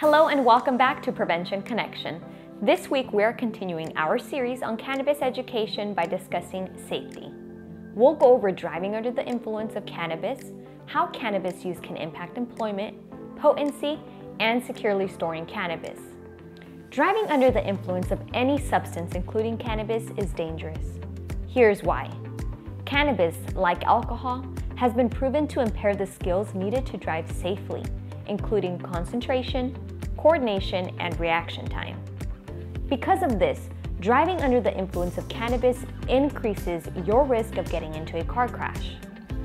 Hello and welcome back to Prevention Connection. This week we're continuing our series on cannabis education by discussing safety. We'll go over driving under the influence of cannabis, how cannabis use can impact employment, potency, and securely storing cannabis. Driving under the influence of any substance, including cannabis, is dangerous. Here's why. Cannabis, like alcohol, has been proven to impair the skills needed to drive safely, including concentration, coordination, and reaction time. Because of this, driving under the influence of cannabis increases your risk of getting into a car crash.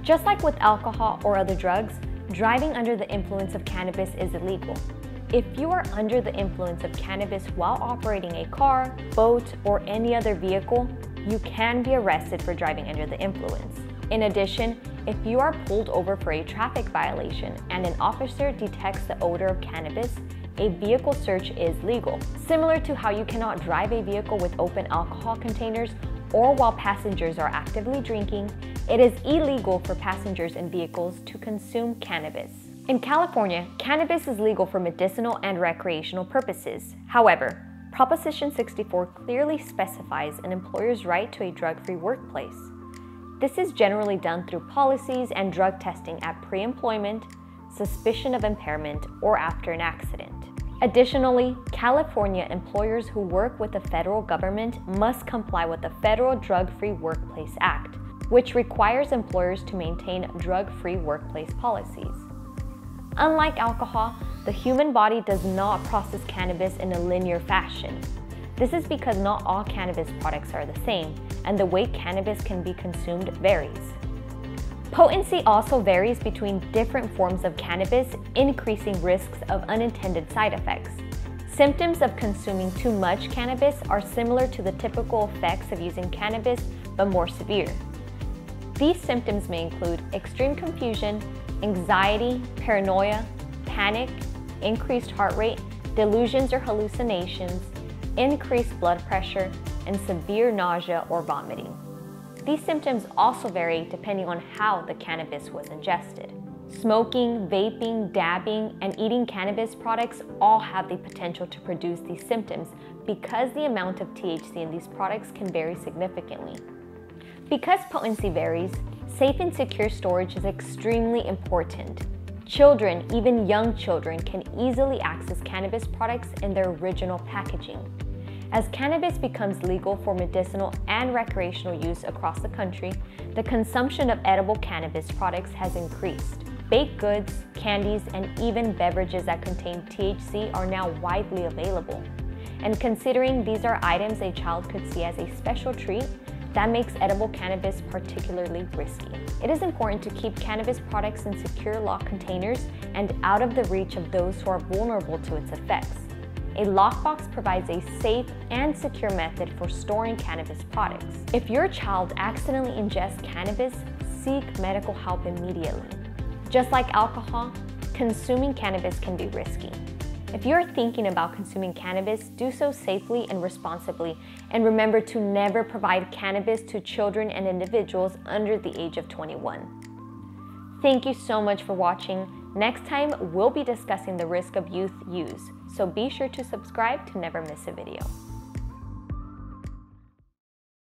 Just like with alcohol or other drugs, driving under the influence of cannabis is illegal. If you are under the influence of cannabis while operating a car, boat, or any other vehicle, you can be arrested for driving under the influence. In addition, if you are pulled over for a traffic violation and an officer detects the odor of cannabis, a vehicle search is legal. Similar to how you cannot drive a vehicle with open alcohol containers or while passengers are actively drinking, it is illegal for passengers in vehicles to consume cannabis. In California, cannabis is legal for medicinal and recreational purposes. However, Proposition 64 clearly specifies an employer's right to a drug-free workplace. This is generally done through policies and drug testing at pre-employment, suspicion of impairment, or after an accident. Additionally, California employers who work with the federal government must comply with the Federal Drug-Free Workplace Act, which requires employers to maintain drug-free workplace policies. Unlike alcohol, the human body does not process cannabis in a linear fashion. This is because not all cannabis products are the same, and the way cannabis can be consumed varies. Potency also varies between different forms of cannabis, increasing risks of unintended side effects. Symptoms of consuming too much cannabis are similar to the typical effects of using cannabis, but more severe. These symptoms may include extreme confusion, anxiety, paranoia, panic, increased heart rate, delusions or hallucinations, increased blood pressure, and severe nausea or vomiting. These symptoms also vary depending on how the cannabis was ingested. Smoking, vaping, dabbing, and eating cannabis products all have the potential to produce these symptoms because the amount of THC in these products can vary significantly. Because potency varies, safe and secure storage is extremely important. Children, even young children, can easily access cannabis products in their original packaging. As cannabis becomes legal for medicinal and recreational use across the country, the consumption of edible cannabis products has increased. Baked goods, candies, and even beverages that contain THC are now widely available. And considering these are items a child could see as a special treat, that makes edible cannabis particularly risky. It is important to keep cannabis products in secure locked containers and out of the reach of those who are vulnerable to its effects. A lockbox provides a safe and secure method for storing cannabis products. If your child accidentally ingests cannabis, seek medical help immediately. Just like alcohol, consuming cannabis can be risky. If you're thinking about consuming cannabis, do so safely and responsibly, and remember to never provide cannabis to children and individuals under the age of 21. Thank you so much for watching. Next time, we'll be discussing the risk of youth use, so be sure to subscribe to never miss a video.